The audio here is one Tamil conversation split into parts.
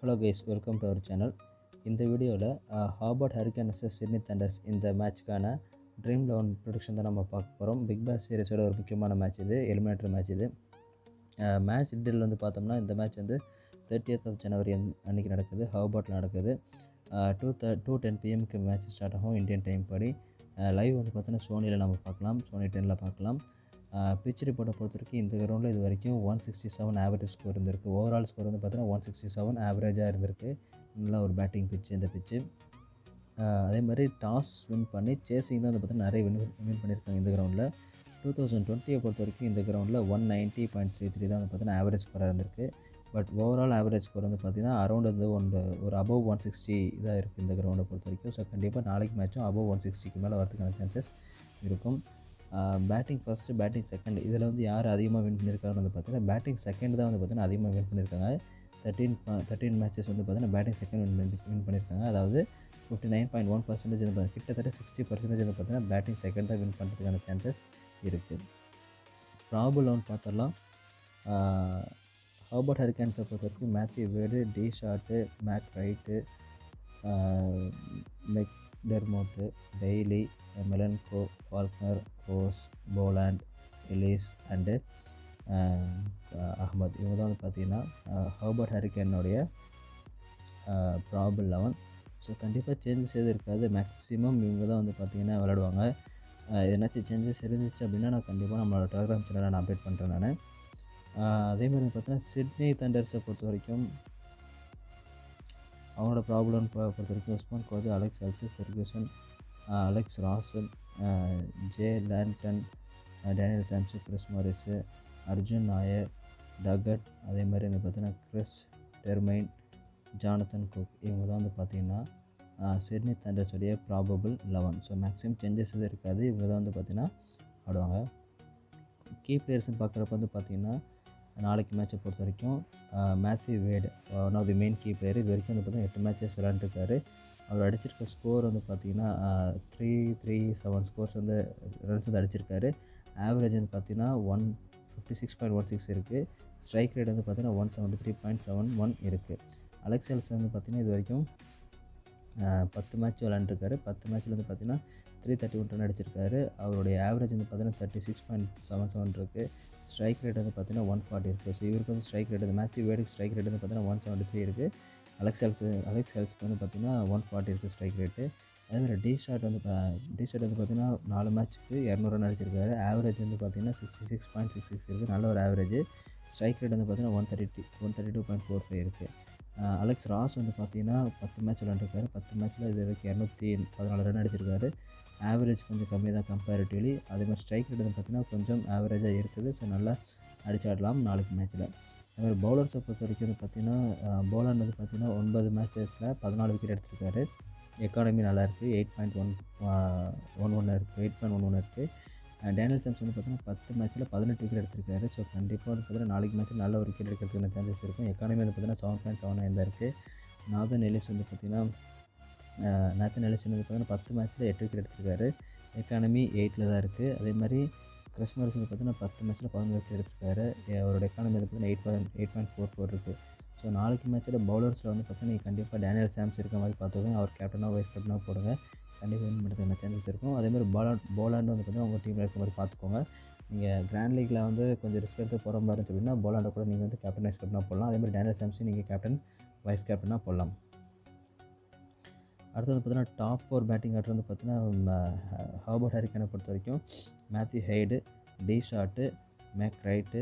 Hello guys welcome to our channel இந்த வீடியோவில் Hobart Hurricanes versus Sydney Thunders இந்த மேட்ச்க்கான ட்ரீம் லெவன் ப்ரொடக்ஷன் தான் நம்ம பார்க்க போகிறோம் பிக் பாஸ் சீரிஸோட ஒரு முக்கியமான மேட்ச் இது எலிமினேட்டர் மேட்ச் இது. மேட்ச் டீட்டெயில் வந்து பார்த்தோம்னா இந்த மேட்ச் வந்து தேர்ட்டியத் ஆஃப் ஜனவரி அன்றைக்கி நடக்குது ஹாபர்ட்டில் நடக்குது. டூ த டூ டென் பிஎம்க்கு மேட்ச் ஸ்டார்ட் ஆகும் இந்தியன் டைம் படி. லைவ் வந்து பார்த்தோன்னா சோனியில் நம்ம பார்க்கலாம் சோனி டெனில் பார்க்கலாம். பிச் ரிப்போர்ட்டை பொறுத்த வரைக்கும் இந்த கிரவுண்டில் இது வரைக்கும் one sixty seven average score இருந்திருக்கு. ஓவரால் ஸ்கோர் வந்து பார்த்தீங்கன்னா ஒன் சிக்ஸ்டி செவன் ஆவரேஜாக இருந்திருக்கு. நல்லா ஒரு பேட்டிங் பிச்சு இந்த பிச்சு அதே மாதிரி டாஸ் வின் பண்ணி சேசிங் தான் வந்து பார்த்தீங்கன்னா நிறைய வின் வின் பண்ணியிருக்காங்க இந்த கிரவுண்டில் டூ தௌசண்ட் டுவெண்ட்டியை பொறுத்த வரைக்கும் இந்த கிரவுண்டில் one ninety point three three தான் வந்து பார்த்தீங்கன்னா ஆவரேஜ் ஸ்கோராக இருந்திருக்கு. பட் ஓவரால் ஆவரேஜ் ஸ்கோர் வந்து பார்த்தீங்கன்னா அரௌண்ட் வந்து ஒன்று ஒரு அபவ் ஒன் சிக்ஸ்டி இதாக இருக்குது இந்த கிரவுண்டை பொறுத்த வரைக்கும் ஸோ கண்டிப்பாக நாளைக்கு மேட்சும் அபவ் ஒன் சிக்ஸ்டிக்கு மேலே வரதுக்கான சான்சஸ் இருக்கும். பேட்டிங் ஃபஸ்ட்டு பேட்டிங் செகண்ட் இதில் வந்து யார் அதிகமாக வின் பண்ணியிருக்காங்கன்னு வந்து பார்த்தீங்கன்னா பேட்டிங் செகண்ட் தான் வந்து பார்த்தீங்கன்னா அதிகமாக வின் பண்ணியிருக்காங்க. தேர்ட்டீன் தேர்ட்டீன் மேட்சஸ் வந்து பார்த்தீங்கன்னா பேட்டிங் செகண்ட் வின் வின் பண்ணியிருக்காங்க. அதாவது fifty nine point one percentage வந்து கிட்டத்தட்ட சிக்ஸ்டி பர்சன்டேஜ் வந்து பார்த்தீங்கன்னா பேட்டிங் செகண்ட் தான் வின் பண்ணுறதுக்கான சான்சஸ் இருக்குது ப்ராபுல் பார்த்தரலாம் ஹர்பர்ட் ஹரிக்கன்ஸை பொறுத்த வரைக்கும் Matthew Wade D Short Mac Wright McDermott daily மெலன்கோ ஃபால்க்னர் கோஸ் போலாண்ட் எலிஸ் அண்டு அகமத் இவங்க தான் வந்து பார்த்திங்கன்னா ஹர்பர்ட் ஹரிக்கனுடைய ப்ராபிள் லெவன். ஸோ கண்டிப்பாக சேஞ்சஸ் எதுவும் இருக்காது. மேக்ஸிமம் இவங்க தான் வந்து பார்த்திங்கன்னா விளாடுவாங்க எதனாச்சும் சேஞ்சஸ் இருந்துச்சு அப்படின்னா நான் கண்டிப்பாக நம்மளோட டெலிகிராம் சேனலில் நான் அப்டேட் பண்ணுறேன் நான். அதே மாதிரி பார்த்தீங்கன்னா சிட்னி தண்டர்ஸை பொறுத்த வரைக்கும் அவங்களோட ப்ராப்ளம் பொறுத்த வரைக்கும் Usman கோது Alex ulcer Ferguson Alex Rasan Jay lantern Daniel Samson Chris Morris Arjun Nair டகட் அதே மாதிரி வந்து பார்த்தீங்கன்னா கிறிஸ் டெர்மைன் ஜானத்தன் குக் இவங்க தான் வந்து பார்த்திங்கன்னா Sydney தண்டர்ஸுடைய probable eleven so maximum changes எதுவும் இருக்காது. இவங்க தான் வந்து பார்த்திங்கன்னா ஆடுவாங்க. கீ பிளேயர்ஸ்னு பார்க்குறப்ப வந்து பார்த்திங்கன்னா நாளைக்கு மேட்சை பொறுத்த வரைக்கும் Matthew Wade one of the main key player இது வரைக்கும் வந்து பார்த்தீங்கன்னா எட்டு மேட்சஸ் விளாண்டுருக்காரு அவர் அடிச்சிருக்க ஸ்கோர் வந்து பார்த்திங்கன்னா த்ரீ த்ரீ செவன் ஸ்கோர்ஸ் வந்து ரன்ஸ் வந்து அடிச்சிருக்காரு. ஆவரேஜ் வந்து பார்த்திங்கன்னா one fifty six point one six இருக்குது ஸ்ட்ரைக் ரேட் வந்து பார்த்திங்கன்னா one seventy three point seven one இருக்குது அலெக்ஸ் எல்ஸ் வந்து பார்த்திங்கன்னா இது வரைக்கும் பத்து மேட்ச் விளாண்டுருக்காரு பத்து மேட்ச்சில் வந்து பார்த்திங்கன்னா த்ரீ தேர்ட்டி ஒன் ரன் அடிச்சிருக்காரு. அவருடைய ஆவரேஜ் வந்து பார்த்திங்கன்னா thirty six point seven seven இருக்குது ஸ்ட்ரைக் ரேட் வந்து பார்த்திங்கன்னா ஒன் ஃபார்ட்டி இருக்குது ஸோ இவருக்கு வந்து ஸ்ட்ரைக் ரேட் வந்து மேத்யூ வேடுக்கு ஸ்ட்ரைக் ரேட் வந்து பார்த்திங்கன்னா ஒன் செவன்ட்டி த்ரீ இருக்குது அலெக்ஸ் எல்க்கு அலெக்ஸ் ஹெல்ஸ்க்கு வந்து பார்த்திங்கன்னா ஒன் ஃபார்ட்டி இருக்குது ஸ்ட்ரைக் ரேட்டு அதே மாதிரி டி ஷாட் வந்து டி ஷாட் வந்து பார்த்திங்கன்னா நாலு மேட்ச்சுக்கு இரநூறு ரன் அடிச்சிருக்காரு. ஆவரேஜ் வந்து பார்த்திங்கன்னா sixty six point six six இருக்குது நல்ல ஒரு ஆவரேஜ் ஸ்ட்ரைக் ரேட் வந்து பார்த்திங்கன்னா one thirty one thirty two point four five இருக்குது அலெக்ஸ் ராஸ் வந்து பார்த்திங்கன்னா பத்து மேட்ச் விளாண்டுருக்காரு பத்து மேட்ச்சில் இது வரைக்கும் இரநூத்தி பதினாலு ரன் அடிச்சிருக்காரு. ஆவரேஜ் கொஞ்சம் கம்மி தான் கம்பேரிட்டிவ்லி அதே மாதிரி ஸ்ட்ரைக் ரேட் வந்து பார்த்திங்கன்னா கொஞ்சம் ஆவரேஜாக இருக்குது. ஸோ நல்லா அடிச்சாடலாம் நாளைக்கு மேட்ச்சில் அதுமாதிரி பவுலர்ஸை பொறுத்த வரைக்கும் வந்து பார்த்திங்கன்னா பவுலர் வந்து பார்த்திங்கன்னா ஒன்பது மேட்சஸில் பதினாலு விக்கெட் எடுத்திருக்காரு. எக்கானமி நல்லாயிருக்கு எயிட் பாயிண்ட் ஒன் ஒன் ஒன்று இருக்குது எயிட் பாயிண்ட் ஒன் ஒன்று இருக்குது டேனியல் சாம்ஸ் வந்து பார்த்தீங்கன்னா பத்து மேட்ச்சில் பதினெட்டு விக்கெட் எடுத்திருக்காரு. ஸோ கண்டிப்பாக வந்து பார்த்தீங்கன்னா நாளைக்கு மேட்ச்சில் நல்ல ஒரு விக்கெட் எடுக்கிறதுக்கான சான்சஸ் இருக்கும். எக்கானமி வந்து பார்த்தீங்கன்னா செவன் பாயிண்ட் செவன் நைன் தான் இருக்குது நாதன் எலிஸ் வந்து பார்த்திங்கன்னா நேத்தன் எலிஸ் வந்து பார்த்தீங்கன்னா பத்து மேட்ச்சில் எட்டு விக்கெட் எடுத்திருக்காரு. எக்கானமி எயிட்டில் தான் இருக்குது அதே மாதிரி கிறிஸ்மஸ் வந்து பார்த்தீங்கன்னா பத்து மேட்ச்சில் பதினொன்று விக்கெட் எடுத்திருக்காரு. அவரோட எக்கானமி வந்து பார்த்தீங்கன்னா eight point eight point four four இருக்குது ஸோ நாளைக்கு மேட்ச்சில் பவுலர்ஸில் வந்து பார்த்தீங்கன்னா நீங்கள் கண்டிப்பாக டேனியல் சாம்ஸ் இருக்க மாதிரி பார்த்துக்கோங்க. அவர் கேப்டனாக வைஸ் கேப்டனாக போடுங்க. கண்டிப்பாக வின் பண்ணுறதுக்கான சான்சஸ் இருக்கும். அதேமாதிரி பாலாண்ட் போலாண்டு வந்து பார்த்திங்கன்னா உங்கள் டீமில் இருக்க மாதிரி பார்த்துக்கோங்க நீங்கள் கிராண்ட் லீக்கில் வந்து கொஞ்சம் ரிஸ்க் எடுத்து போகிற மாதிரி இருந்துச்சு அப்படின்னா போலாண்டை கூட நீங்கள் வந்து கேப்டன் வைஸ் கேப்டனாக போடலாம். அதேமாதிரி டேனியல் சாம்ஸையும் நீங்கள் கேப்டன் வைஸ் கேப்டனாக போடலாம். அடுத்து வந்து பார்த்தீங்கன்னா டாப் ஃபோர் பேட்டிங் ஆர்டர் வந்து பார்த்தீங்கன்னா ஹாபர்ட் ஹரிக்கனை பொறுத்த வரைக்கும் Matthew Hyde D Short Mac right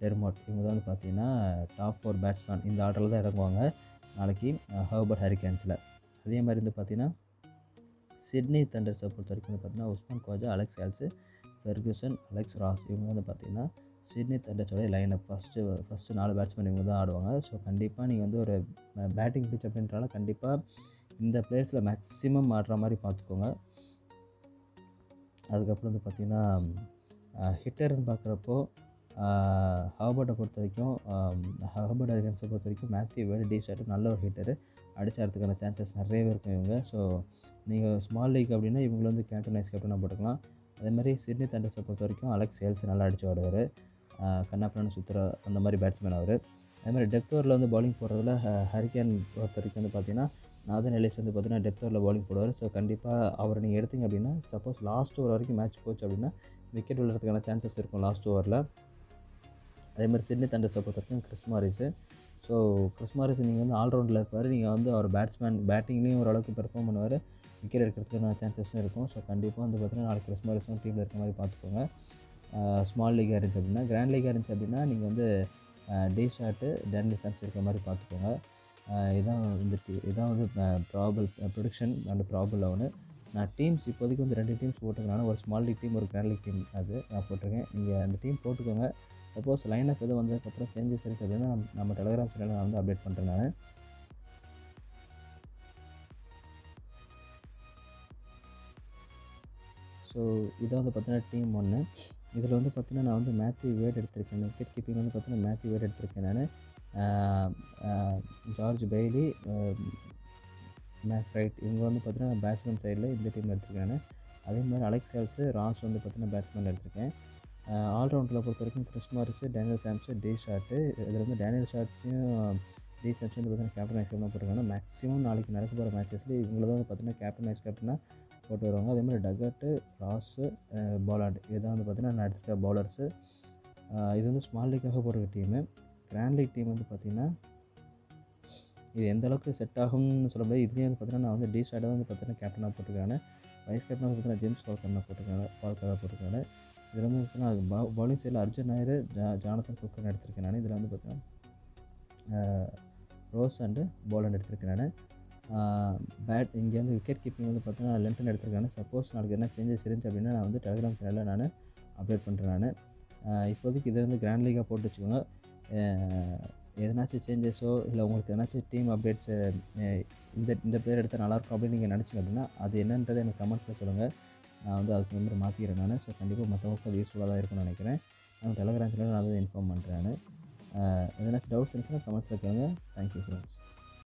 Dermott இவங்க தான் வந்து பார்த்தீங்கன்னா டாப் ஃபோர் பேட்ஸ்மேன் இந்த ஆர்டரில் தான் இறங்குவாங்க நாளைக்கு ஹர்பர்ட் ஹரிக்கன்ஸில். அதே மாதிரி வந்து பார்த்தீங்கன்னா சிட்னி தண்டர்ஸை பொறுத்த வரைக்கும் வந்து பார்த்தீங்கன்னா Usman Khawaja Alex Hales Ferguson Alex Ross இவங்க வந்து பார்த்தீங்கன்னா சிட்னி தண்டர்ஸோடைய லைனப் ஃபஸ்ட்டு ஃபஸ்ட்டு நாலு பேட்ஸ்மேன் இவங்க தான் ஆடுவாங்க. ஸோ கண்டிப்பாக நீங்கள் வந்து ஒரு பேட்டிங் பிச் அப்படின்றால கண்டிப்பாக இந்த பிளேஸில் மேக்ஸிமம் ஆடுற மாதிரி பார்த்துக்கோங்க. அதுக்கப்புறம் வந்து பார்த்திங்கன்னா ஹிட்டர்னு பார்க்குறப்போ ஹாபர்ட்டை பொறுத்த வரைக்கும் ஹாபர்ட் ஹரிகன்ஸை பொறுத்த வரைக்கும் மேத்யூ வேர்டு டி நல்ல ஒரு ஹீட்டரு. அடிச்சாடுறதுக்கான சான்சஸ் நிறையவே இருக்கும் இவங்க. ஸோ நீங்கள் ஸ்மால் லீக் அப்படின்னா இவங்களை வந்து கேப்டன் கேப்டனாக போட்டுக்கலாம். அதே மாதிரி சிட்னி தண்டர்ஸை பொறுத்த வரைக்கும் அலெக்ஸ் சேல்ஸ் நல்லா அடிச்சு ஆடுவார். கண்ணாப்பண்ணு சுற்றுற அந்த மாதிரி பேட்ஸ்மேன் அவர். அதே மாதிரி டெப்த் ஓவரில் வந்து பவுலிங் போடுறதுல ஹரிகேன் பொறுத்த வரைக்கும் வந்து பார்த்தீங்கன்னா நாதன் எலிஸ் வந்து பார்த்தீங்கன்னா டெப்த் ஓவரில் பவுலிங் போடுவார். ஸோ கண்டிப்பாக அவரை நீங்கள் எடுத்தீங்க அப்படின்னா சப்போஸ் லாஸ்ட் ஓவர் வரைக்கும் மேட்ச் போச்சு அப்படின்னா விக்கெட் விழுறதுக்கான சான்சஸ் இருக்கும் லாஸ்ட் ஓவரில் அதே மாதிரி சிட்னி தண்டர்ஸை பொறுத்த வரைக்கும் Chris Morris so Chris Morris நீங்கள் வந்து ஆல்ரவுண்டில் இருப்பார். நீங்கள் வந்து அவர் பேட்ஸ்மேன் பேட்டிங்லேயும் ஓரளவுக்கு பெர்ஃபார்ம் பண்ணுவார். விக்கெட் எடுக்கிறதுக்கான சான்சஸும் இருக்கும். ஸோ கண்டிப்பாக வந்து பார்த்தீங்கன்னா நாளைக்கு கிறிஸ் மாரிஸும் டீமில் இருக்க மாதிரி பார்த்துக்கோங்க ஸ்மால் லீக் இருந்துச்சு அப்படின்னா கிராண்ட் லீக் இருந்துச்சு அப்படின்னா நீங்கள் வந்து டே ஷாட்டு டேனியல் சாம்ஸ் இருக்க மாதிரி பார்த்துக்கோங்க இதான் வந்து இதான் வந்து ப்ராபல் ப்ரொடிக்ஷன் அண்ட் ப்ராபல் ஒன்று நான் டீம்ஸ் இப்போதைக்கு வந்து ரெண்டு டீம்ஸ் போட்டுருக்கனால ஒரு ஸ்மால் லீக் டீம் ஒரு கிராண்ட் லீக் டீம் அது நான் போட்டிருக்கேன். நீங்கள் அந்த டீம் போட்டுக்கோங்க. சப்போஸ் லைன் அப் எதுவும் வந்ததுக்கப்புறம் சேஞ்சஸ் இருக்குது அப்படின்னா நம்ம நம்ம டெலகிராம் சேனலில் நான் வந்து அப்டேட் பண்ணுறேன் நான். ஸோ இதை வந்து பார்த்தீங்கன்னா டீம் ஒன்று இதில் வந்து பார்த்தீங்கன்னா நான் வந்து மேத்யூ வேர்ட் எடுத்திருக்கேன். விக்கெட் கீப்பிங் வந்து பார்த்தீங்கன்னா மேத்யூ வேர்ட் எடுத்திருக்கேன் நான். ஜார்ஜ் பெய்லி மேக் ரைட் இவங்க வந்து பார்த்தீங்கன்னா பேட்ஸ்மேன் சைடில் இந்த டீம் எடுத்திருக்கேன் நான். அதே மாதிரி அலெக்ஸ் ஹெல்ஸு ராஸ் வந்து பார்த்தீங்கன்னா பேட்ஸ்மேன் எடுத்திருக்கேன். ஆல்ரவுண்டில் பொறுத்த வரைக்கும் Chris Morris Daniel Sams D Short இதில் வந்து டேனியல் ஷாட்ஸையும் டி சாம்ஸும் வந்து பார்த்தீங்கன்னா கேப்டன் ஐஸ் தான் போட்டிருக்காங்க. மேக்ஸிமம் நாளைக்கு நடக்க போகிற மேட்சஸில் இவங்கள தான் வந்து பார்த்தீங்கன்னா கேப்டன் ஐஸ் கேப்டனாக போட்டு வருவாங்க. அதே மாதிரி டகட்டு ராஸு பாலாண்ட் இதுதான் வந்து பார்த்தீங்கன்னா நான் எடுத்துருக்க பவுலர்ஸு இது வந்து ஸ்மால் லீக்காக போடுற டீமு கிராண்ட் லீக் டீம் வந்து பார்த்திங்கன்னா இது எந்த அளவுக்கு செட் ஆகும்னு சொல்ல முடியாது. இதுலேயும் வந்து பார்த்தீங்கன்னா நான் வந்து டி ஷார்ட்டை வந்து பார்த்தீங்கன்னா கேப்டனாக போட்டிருக்காங்க. வைஸ் கேப்டனாக பார்த்தீங்கன்னா ஜேம்ஸ் ஃபால்கனாக போட்டிருக்காங்க. ஃபால்கனாக போட்டிருக்காங்க. இதில் வந்து பார்த்தீங்கன்னா பவுலிங் சைடில் அர்ஜுன் நாயர் ஜா ஜானத்தன் குக்கன் எடுத்திருக்கேன் நான். இதில் வந்து பார்த்தீங்கன்னா ரோஸ் அண்டு போலன் எடுத்திருக்கேன் நான். பேட் இங்கே வந்து விக்கெட் கீப்பிங் வந்து பார்த்தீங்கன்னா லென்டன் எடுத்திருக்காங்க. சப்போஸ் நாளைக்கு என்ன சேஞ்சஸ் இருந்துச்சு அப்படின்னா நான் வந்து டெலிகிராம் சேனலில் நான் அப்டேட் பண்ணுறேன் நான். இப்போதைக்கு இதை வந்து கிராண்ட் லீகாக போட்டு வச்சுக்கோங்க. எதனாச்சும் சேஞ்சஸோ இல்லை உங்களுக்கு எதனாச்சும் டீம் அப்டேட்ஸு இந்த இந்த பேர் எடுத்தால் நல்லாயிருக்கும் அப்படின்னு நீங்கள் நினச்சிங்க அப்படின்னா அது என்னன்றதை எனக்கு கமெண்ட்ஸில் சொல்லுங்கள் நான் வந்து அதுக்கு வந்து மாற்றிக்கிறேன் நான். ஸோ கண்டிப்பாக மற்றவங்களுக்கு அது யூஸ்ஃபுல்லாக தான் இருக்கும்னு நினைக்கிறேன். நான் டெலகிராம் சேனல் நான் அதை இன்ஃபார்ம் பண்ணுறேன் நான். எதனாச்சும் டவுட்ஸ் இருந்துச்சுன்னா கமெண்ட்ஸில் கேளுங்க. Thank you friends